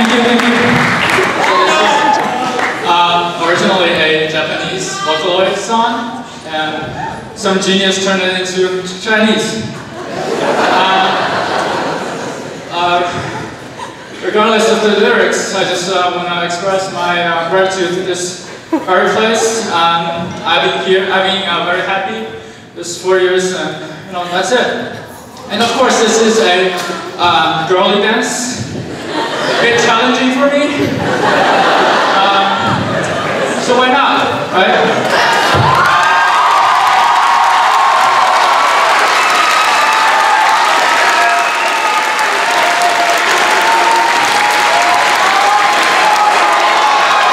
Thank you, thank you. Uh, originally a Japanese Vocaloid song, and some genius turned it into Chinese. Uh, uh, regardless of the lyrics, I just uh, want to express my uh, gratitude to this very place. Um, I've been here, I've been uh, very happy this four years, and you know that's it. And of course, this is a girly dance a bit challenging for me. Um, so why not, right?